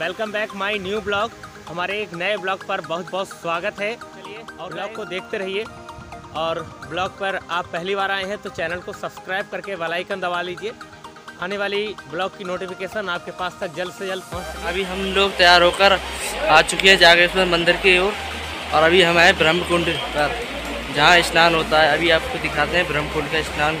Welcome back my new blog हमारे एक नए ब्लॉग पर बहुत बहुत स्वागत है। चलिए और ब्लॉग को देखते रहिए। और ब्लॉग पर आप पहली बार आए हैं तो चैनल को सब्सक्राइब करके बेल आइकन दबा लीजिए। आने वाली ब्लॉग की नोटिफिकेशन आपके पास तक जल्द से जल्द पहुँच अभी हम लोग तैयार होकर आ चुके हैं जागेश्वर मंदिर की ओर। और अभी हम आए ब्रह्मकुंड पर जहाँ स्नान होता है। अभी आपको दिखाते हैं ब्रह्मकुंड का स्नान।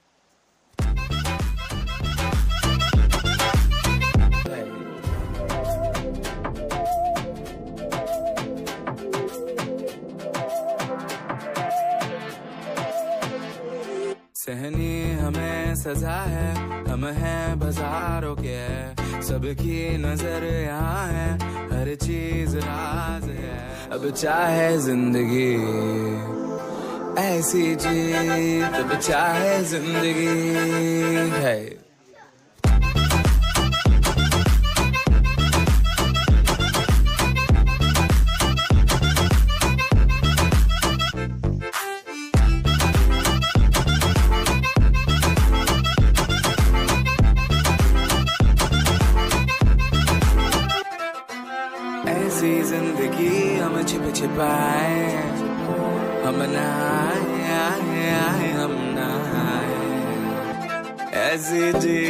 सजा है, हम हैं बाजारों के। सबकी नज़र यहाँ है, हर चीज़ राज है। अब चाहे ज़िंदगी ऐसी जी अब चाहे ज़िंदगी है। ज़िंदगी हम छिप छिपाए, हम नाए आए आए, हम नाए ऐसी जी,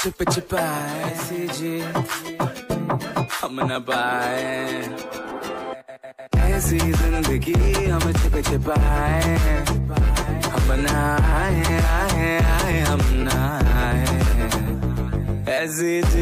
छिप छिपाए, ऐसी जी, हम न पाए। ऐसी ज़िंदगी हम छिप छिपाए, हम नाए आए आए, हम नाए ऐसी जी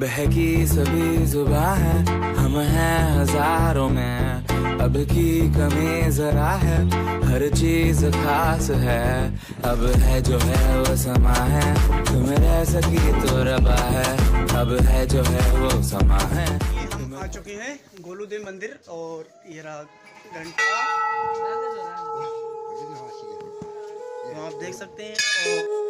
बहकी सभी जुबा है हम हैं हज़ारों में। अब की कमी जरा है हर चीज़ खास है। अब है जो है वो समा है तुम रह सकी तो रबा है। अब है जो है वो समा है। हम आ चुके हैं गोलू देव मंदिर और ये रहा घंटा। तो आप देख सकते हैं और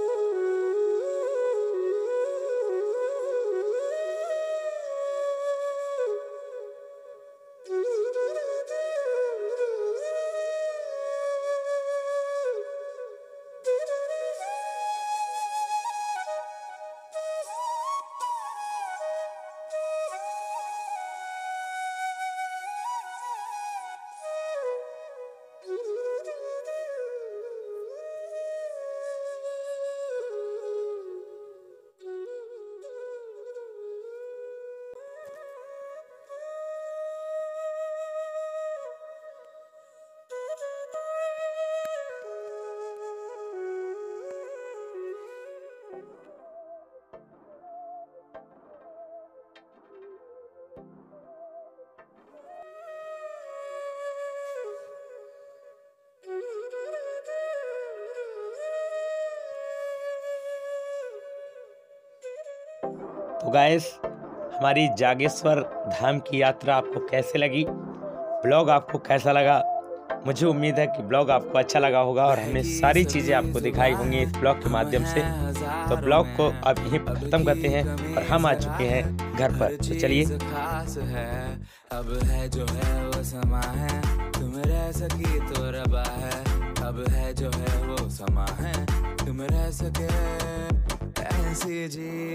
तो गाइस हमारी जागेश्वर धाम की यात्रा आपको कैसे लगी? ब्लॉग आपको कैसा लगा? मुझे उम्मीद है कि ब्लॉग आपको अच्छा लगा होगा और हमने सारी चीज़ें आपको दिखाई होंगी इस ब्लॉग के माध्यम से। तो ब्लॉग को अब यहीं ख़त्म करते हैं और हम आ चुके हैं घर पर। तो चलिए। अब है जो है वो समा है। तुम रह सकी तो रबा है अब है जो है वो समा है। तुम रह सके ऐसी जी